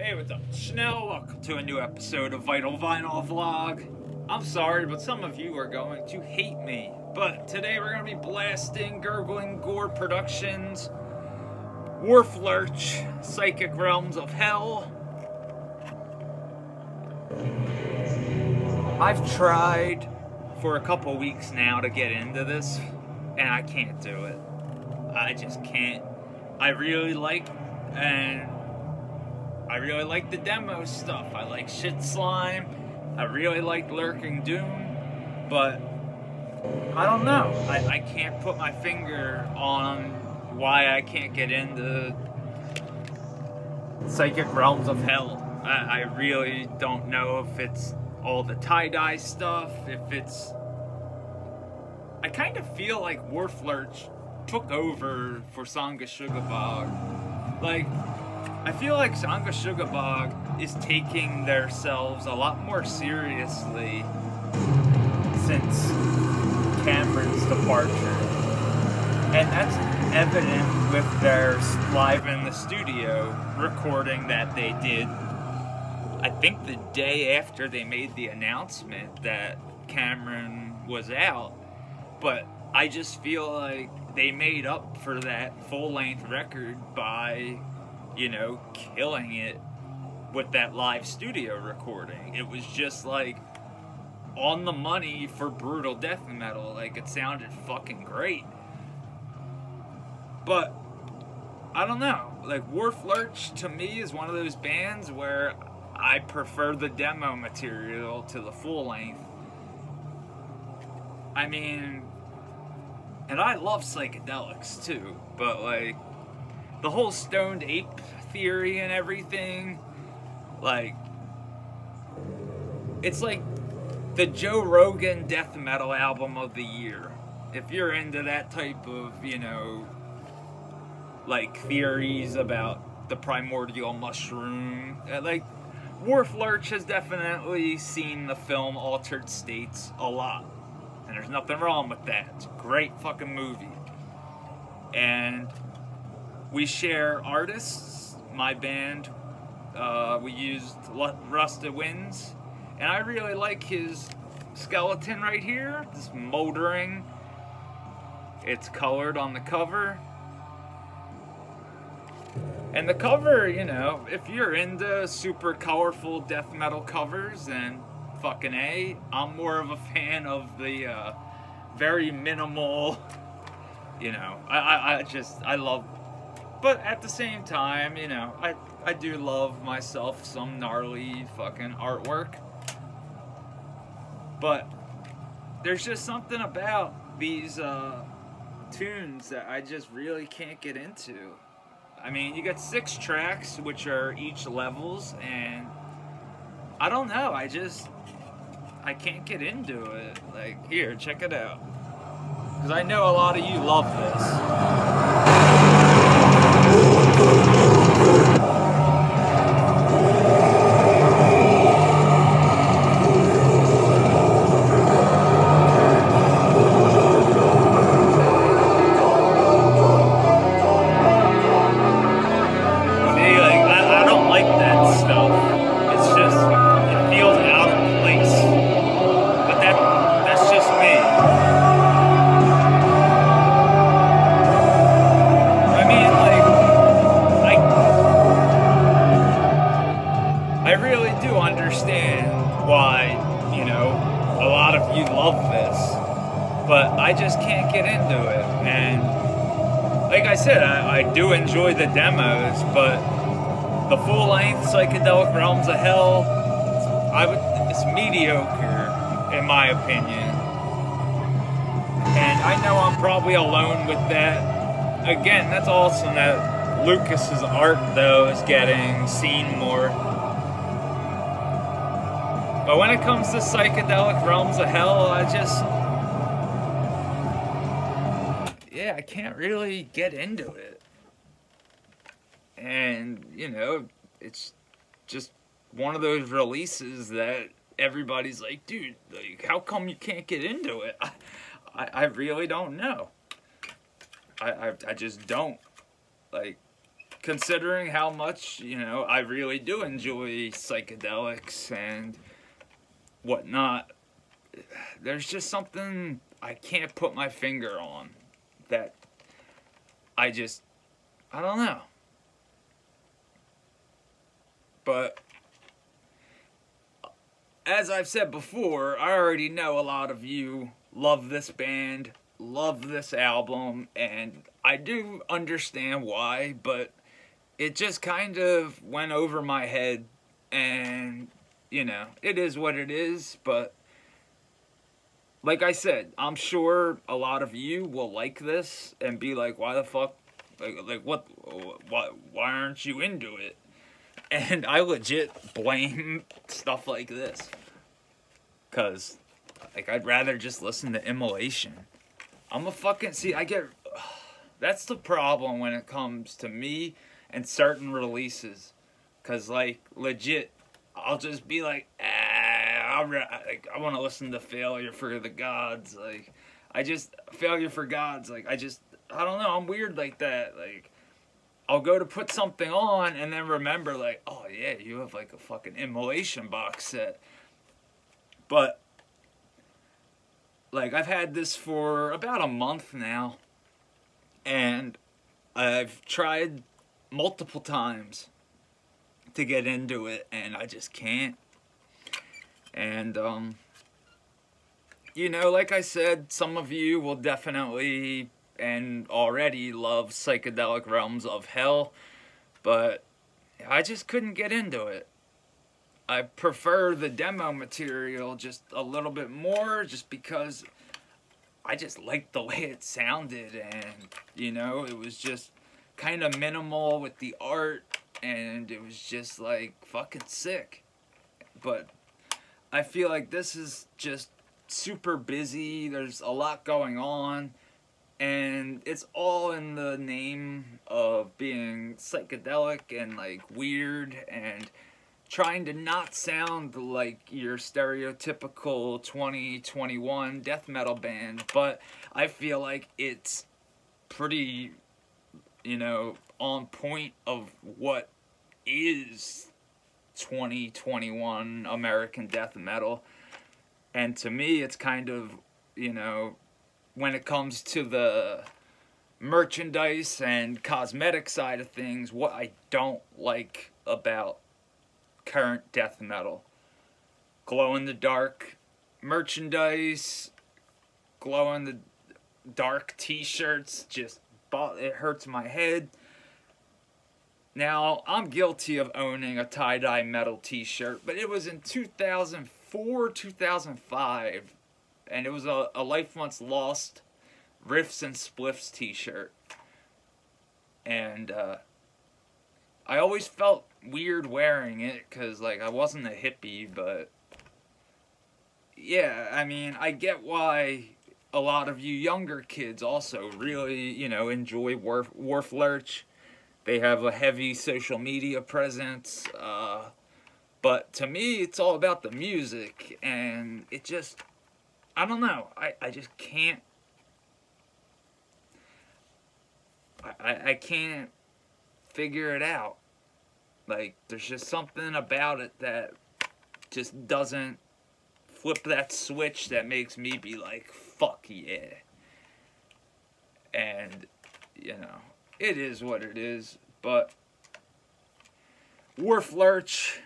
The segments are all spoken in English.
Hey, what's up? Chanel, welcome to a new episode of Vital Vinyl Vlog. I'm sorry, but some of you are going to hate me. But today we're going to be blasting Gurgling Gore Productions, Wharflurch, Psychic Realms of Hell. I've tried for a couple weeks now to get into this, and I can't do it. I just can't. I really like, and I really like the demo stuff. I like Shit Slime. I really like Lurking Doom, but I don't know. I, I can't put my finger on why I can't get into Psychic Realms of Hell. I, I really don't know if it's all the tie-dye stuff, if it's... I kind of feel like Wharflurch took over for Sanguisugabogg. Like, I feel like Sanguisugabogg is taking themselves a lot more seriously since Cameron's departure. And that's evident with their live in the studio recording that they did. I think the day after they made the announcement that Cameron was out, but I just feel like they made up for that full length record by, you know, killing it with that live studio recording. It was just like on the money for brutal death metal. Like it sounded fucking great. But I don't know. Like Wharflurch to me is one of those bands where I prefer the demo material to the full length. I mean, and I love psychedelics too, but like the whole stoned ape theory and everything, like it's like the Joe Rogan death metal album of the year. If you're into that type of, you know, like theories about the primordial mushroom, uh, like Wharflurch has definitely seen the film Altered States a lot. And there's nothing wrong with that. It's a great fucking movie. And we share artists, my band. Uh, we used Rusted Winds. And I really like his skeleton right here. This moldering. It's colored on the cover. And the cover, you know, if you're into super colorful death metal covers, then fucking A. I'm more of a fan of the uh, very minimal, you know, I, I, I just, I love, but at the same time, you know, I, I do love myself some gnarly fucking artwork. But there's just something about these uh, tunes that I just really can't get into. I mean, you got six tracks, which are each levels, and I don't know. I just I can't get into it. Like, here, check it out. Because I know a lot of you love this. Demos, but the full length Psychedelic Realms of Hell, I would, it's mediocre in my opinion. And I know I'm probably alone with that. Again, that's awesome that Lucas's art though is getting seen more. But when it comes to Psychedelic Realms of Hell, I just yeah, I can't really get into it. And, you know, it's just one of those releases that everybody's like, dude, like, how come you can't get into it? I, I, I really don't know. I, I, I just don't. Like, considering how much, you know, I really do enjoy psychedelics and whatnot, there's just something I can't put my finger on that I just, I don't know. But as I've said before, I already know a lot of you love this band, love this album, and I do understand why, but it just kind of went over my head, and you know, it is what it is, but like I said, I'm sure a lot of you will like this and be like, why the fuck, like, like what, why, why aren't you into it? And I legit blame stuff like this. Cause, like, I'd rather just listen to Immolation. I'm a fucking, see, I get, that's the problem when it comes to me and certain releases. Cause, like, legit, I'll just be like, ah, like, I want to listen to Failure for the Gods. Like, I just, Failure for Gods, like, I just, I don't know, I'm weird like that. Like, I'll go to put something on and then remember, like, oh yeah, you have like a fucking immolation box set. But, like, I've had this for about a month now. And I've tried multiple times to get into it, and I just can't. And, um, you know, like I said, some of you will definitely and already love Psychedelic Realms of Hell, but I just couldn't get into it. I prefer the demo material just a little bit more just because I just liked the way it sounded and you know it was just kind of minimal with the art and it was just like fucking sick. But I feel like this is just super busy. There's a lot going on and it's all in the name of being psychedelic and like weird and trying to not sound like your stereotypical 2021 death metal band but i feel like it's pretty you know on point of what is 2021 american death metal. And to me it's kind of you know when it comes to the merchandise and cosmetic side of things, what I don't like about current death metal. Glow in the dark merchandise, glow in the dark t-shirts, just it hurts my head. Now, I'm guilty of owning a tie-dye metal t-shirt, but it was in 2004, 2005 and it was a, a Life Once Lost Riffs and Spliffs t-shirt. And uh, I always felt weird wearing it because, like, I wasn't a hippie, but yeah, I mean, I get why a lot of you younger kids also really, you know, enjoy Wharf, Wharflurch. They have a heavy social media presence. Uh, but to me, it's all about the music, and it just I don't know. I, I just can't. I, I can't figure it out. Like, there's just something about it that just doesn't flip that switch that makes me be like, fuck yeah. And, you know, it is what it is. But, Wharflurch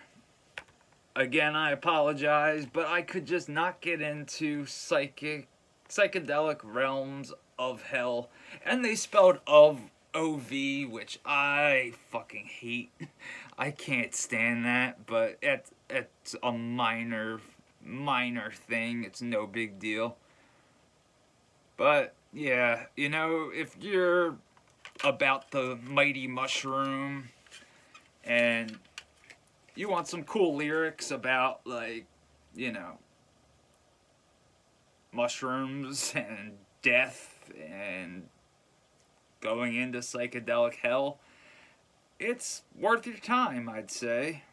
again, I apologize, but I could just not get into psychic, psychedelic realms of hell. And they spelled of OV, which I fucking hate. I can't stand that, but it's, it's a minor, minor thing. It's no big deal. But, yeah, you know, if you're about the mighty mushroom and you want some cool lyrics about like, you know, mushrooms and death and going into psychedelic hell, it's worth your time, I'd say.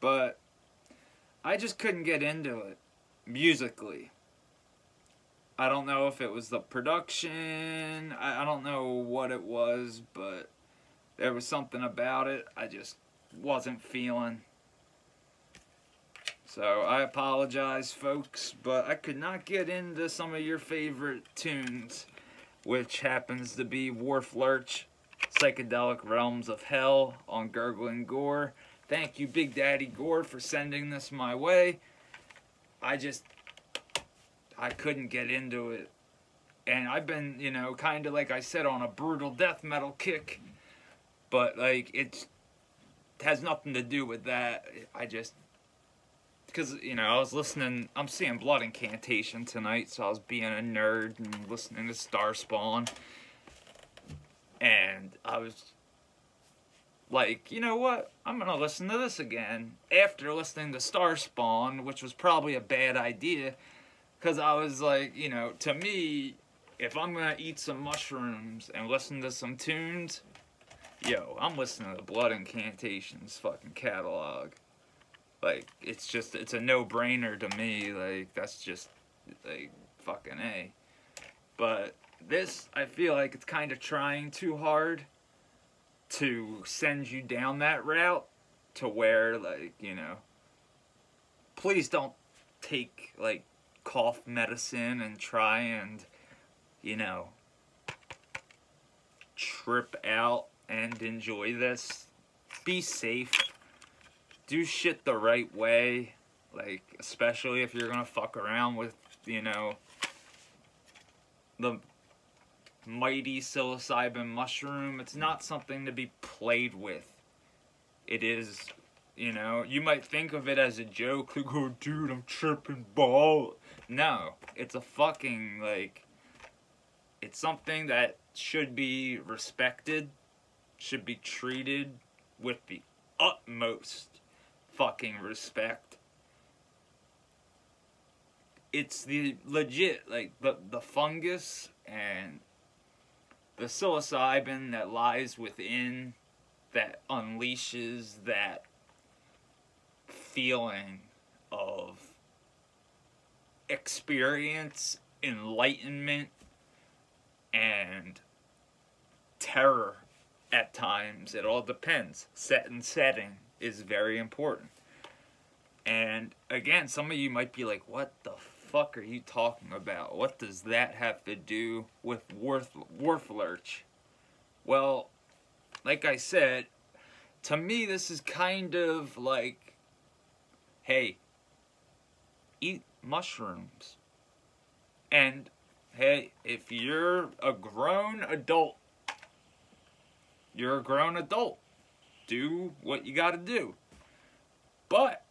But I just couldn't get into it musically. I don't know if it was the production, I, I don't know what it was, but there was something about it I just wasn't feeling. So I apologize, folks, but I could not get into some of your favorite tunes, which happens to be Wharflurch, Psychedelic Realms of Hell on Gurgling Gore. Thank you, Big Daddy Gore, for sending this my way. I just, I couldn't get into it. And I've been, you know, kind of like I said, on a brutal death metal kick. But, like, it's, it has nothing to do with that. I just, because, you know, I was listening, I'm seeing Blood Incantation tonight, so I was being a nerd and listening to Starspawn. And I was like, you know what? I'm gonna listen to this again after listening to Starspawn, which was probably a bad idea, because I was like, you know, to me, if I'm gonna eat some mushrooms and listen to some tunes, yo, I'm listening to Blood Incantations fucking catalog. Like, it's just, it's a no-brainer to me. Like, that's just, like, fucking A. But this, I feel like it's kind of trying too hard to send you down that route to where like you know please don't take like cough medicine and try and you know trip out and enjoy this be safe do shit the right way like especially if you're gonna fuck around with you know the mighty psilocybin mushroom. It's not something to be played with. It is, you know, you might think of it as a joke, like, oh, dude, I'm tripping ball. No, it's a fucking, like, it's something that should be respected, should be treated with the utmost fucking respect. It's the legit, like, the, the fungus and the psilocybin that lies within that unleashes that feeling of experience, enlightenment, and terror at times. It all depends. Set and setting is very important. And again, some of you might be like, what the fuck are you talking about? What does that have to do with Worth, Wharflurch? Well, like I said, to me this is kind of like, hey, eat mushrooms. And, hey, if you're a grown adult, you're a grown adult. Do what you gotta do. But,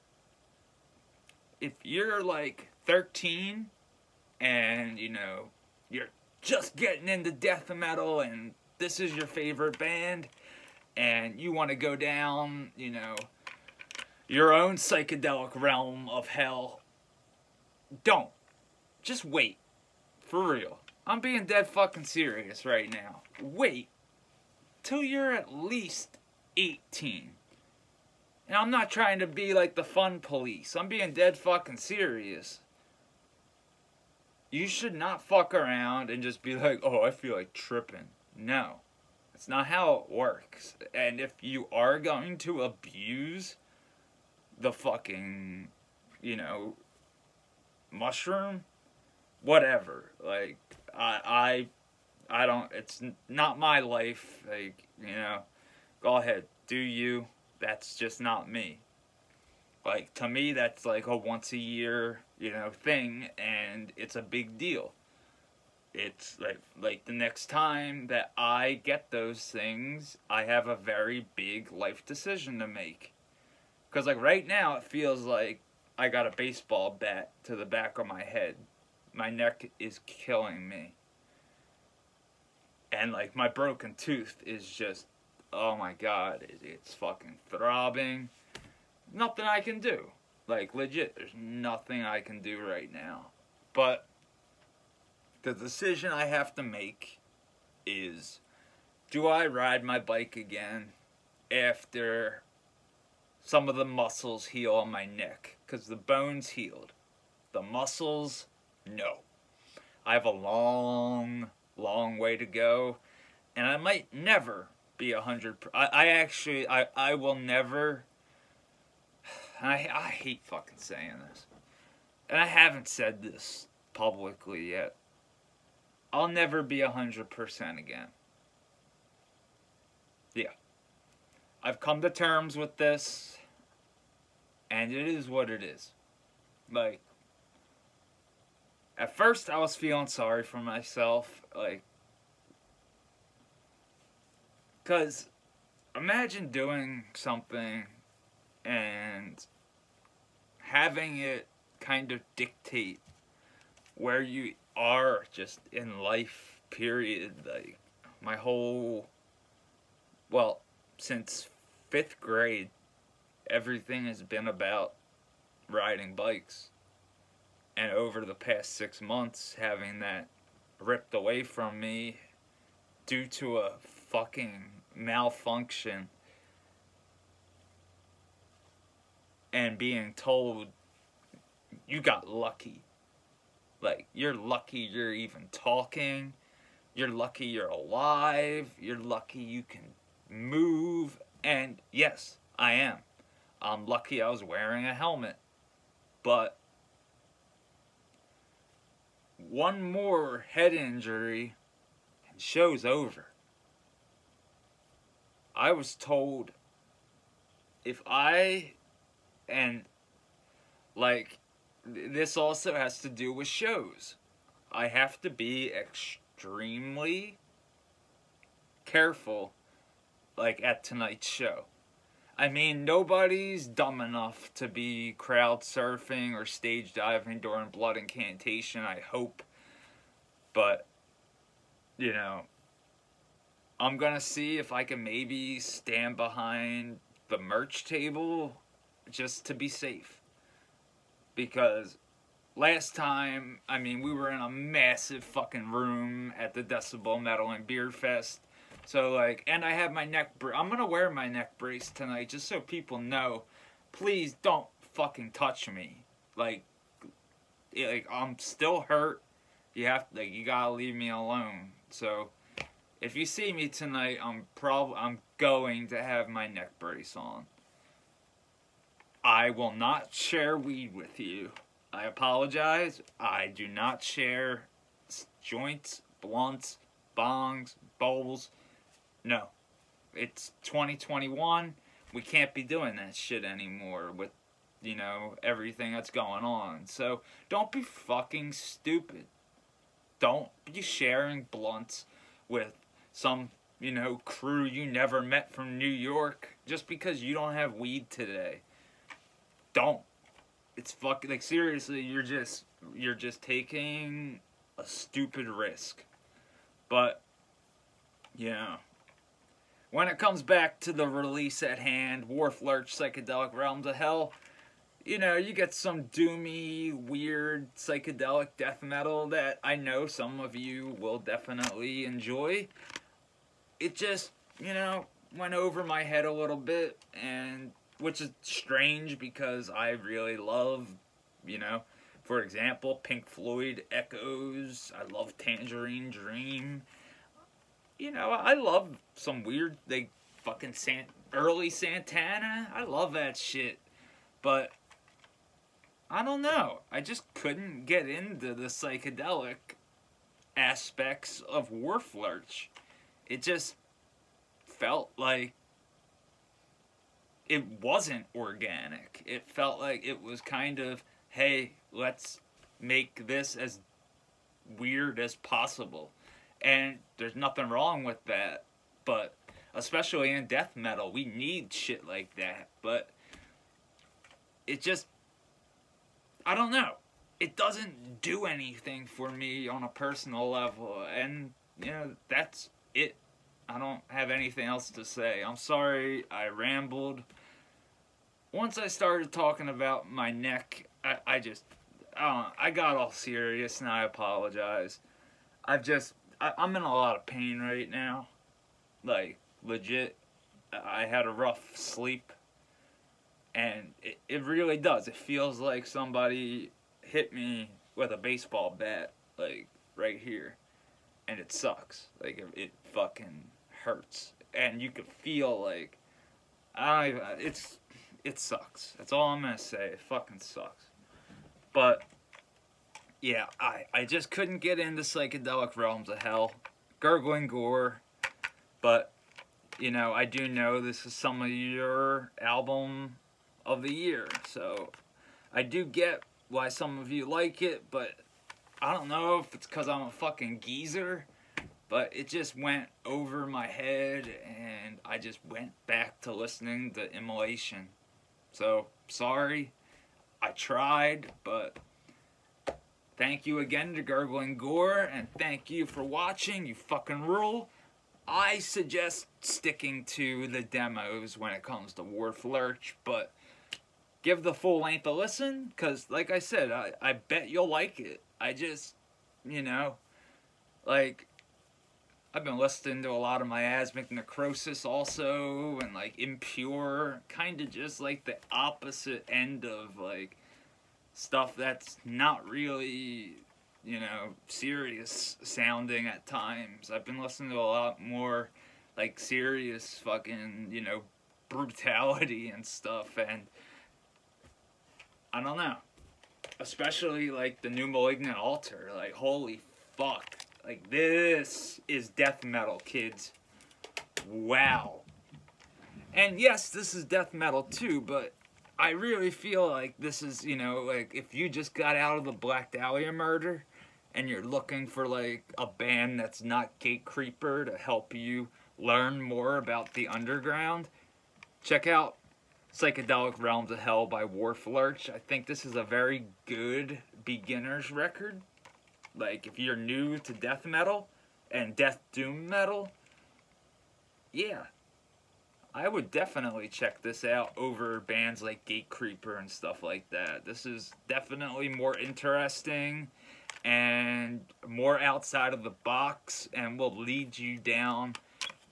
if you're like 13 and, you know, you're just getting into death metal and this is your favorite band and you want to go down, you know, your own psychedelic realm of hell, don't. Just wait. For real. I'm being dead fucking serious right now. Wait till you're at least 18. And I'm not trying to be like the fun police. I'm being dead fucking serious you should not fuck around and just be like, oh, I feel like tripping. No. That's not how it works. And if you are going to abuse the fucking, you know, mushroom, whatever. Like, I, I, I don't, it's not my life. Like, you know, go ahead, do you. That's just not me. Like, to me, that's like a once a year you know, thing, and it's a big deal. It's like like the next time that I get those things, I have a very big life decision to make. Cause like right now, it feels like I got a baseball bat to the back of my head. My neck is killing me. And like my broken tooth is just, oh my god, it's fucking throbbing. Nothing I can do. Like, legit, there's nothing I can do right now. But the decision I have to make is do I ride my bike again after some of the muscles heal on my neck? Because the bones healed. The muscles, no. I have a long, long way to go. And I might never be a hundred. I, I actually, I, I will never. I, I hate fucking saying this, and I haven't said this publicly yet. I'll never be a hundred percent again. Yeah, I've come to terms with this, and it is what it is. Like, at first, I was feeling sorry for myself, like Because imagine doing something and having it kind of dictate where you are just in life, period. Like, my whole, well, since fifth grade, everything has been about riding bikes. And over the past six months, having that ripped away from me due to a fucking malfunction and being told you got lucky. Like, you're lucky you're even talking. You're lucky you're alive. You're lucky you can move. And yes, I am. I'm lucky I was wearing a helmet. But one more head injury and show's over. I was told if I and like this also has to do with shows. I have to be extremely careful like at tonight's show. I mean, nobody's dumb enough to be crowd surfing or stage diving during blood incantation, I hope. But, you know, I'm gonna see if I can maybe stand behind the merch table just to be safe. Because last time, I mean, we were in a massive fucking room at the Decibel Metal and Beer Fest. So, like, and I have my neck brace. I'm gonna wear my neck brace tonight just so people know. Please don't fucking touch me. Like, like I'm still hurt. You have, to, like, you gotta leave me alone. So, if you see me tonight, I'm prob I'm going to have my neck brace on. I will not share weed with you. I apologize. I do not share joints, blunts, bongs, bowls. No. It's 2021. We can't be doing that shit anymore with, you know, everything that's going on. So don't be fucking stupid. Don't be sharing blunts with some, you know, crew you never met from New York just because you don't have weed today. Don't. It's fucking like seriously, you're just you're just taking a stupid risk. But yeah. When it comes back to the release at hand, Wharflurch Psychedelic Realms of Hell, you know, you get some doomy, weird, psychedelic death metal that I know some of you will definitely enjoy it just, you know, went over my head a little bit, and which is strange because I really love, you know, for example, Pink Floyd Echoes. I love Tangerine Dream. You know, I love some weird, like, fucking Sant early Santana. I love that shit. But, I don't know. I just couldn't get into the psychedelic aspects of Wharflurch it just felt like it wasn't organic. It felt like it was kind of, hey, let's make this as weird as possible. And there's nothing wrong with that. But especially in death metal, we need shit like that. But it just, I don't know. It doesn't do anything for me on a personal level. And, you know, that's it. I don't have anything else to say. I'm sorry I rambled. Once I started talking about my neck, I, I just, I, I got all serious and I apologize. I've just, I, I'm in a lot of pain right now. Like, legit. I had a rough sleep. And it, it really does. It feels like somebody hit me with a baseball bat, like, right here and it sucks. Like it, it fucking hurts. and you could feel like I it's it sucks. That's all I'm gonna say. It fucking sucks. But yeah, I I just couldn't get into psychedelic realms of hell, gurgling gore, but you know I do know this is some of your album of the year, so I do get why some of you like it, but I don't know if it's because I'm a fucking geezer, but it just went over my head and I just went back to listening to Immolation. So, sorry. I tried, but thank you again to Gurgling Gore and thank you for watching. You fucking rule. I suggest sticking to the demos when it comes to Wharflurch, but give the full length a listen because, like I said, I, I bet you'll like it. I just, you know, like, I've been listening to a lot of miasmic necrosis also, and like impure, kind of just like the opposite end of like stuff that's not really, you know, serious sounding at times. I've been listening to a lot more like serious fucking, you know, brutality and stuff, and I don't know. Especially like the new Malignant Altar. Like, holy fuck. Like, this is death metal, kids. Wow. And yes, this is death metal too, but I really feel like this is, you know, like if you just got out of the Black Dahlia murder and you're looking for like a band that's not Gatecreeper to help you learn more about the underground, check out Psychedelic Realms of Hell by Wharflurch. I think this is a very good beginner's record. Like, if you're new to death metal and death doom metal, yeah, I would definitely check this out over bands like Gatecreeper and stuff like that. This is definitely more interesting and more outside of the box and will lead you down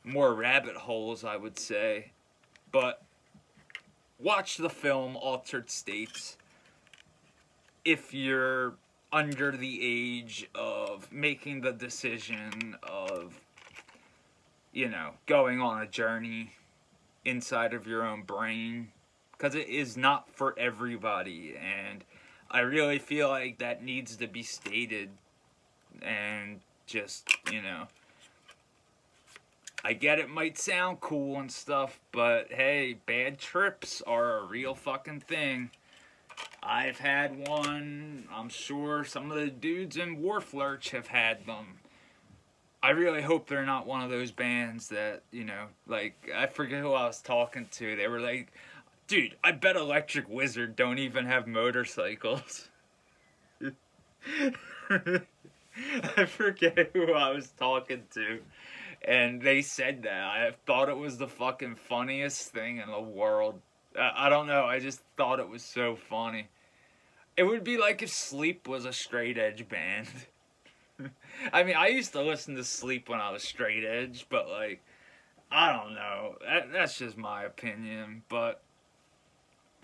more rabbit holes, I would say. But watch the film Altered States if you're under the age of making the decision of, you know, going on a journey inside of your own brain. Because it is not for everybody. And I really feel like that needs to be stated. And just, you know. I get it might sound cool and stuff, but hey, bad trips are a real fucking thing. I've had one. I'm sure some of the dudes in Wharflurch have had them. I really hope they're not one of those bands that, you know, like, I forget who I was talking to. They were like, dude, I bet Electric Wizard don't even have motorcycles. I forget who I was talking to and they said that. I thought it was the fucking funniest thing in the world. I don't know. I just thought it was so funny. It would be like if Sleep was a straight edge band. I mean, I used to listen to Sleep when I was straight edge, but like, I don't know. That, that's just my opinion, but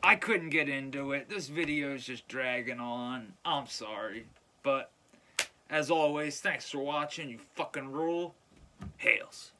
I couldn't get into it. This video is just dragging on. I'm sorry, but as always, thanks for watching. You fucking rule. Hails.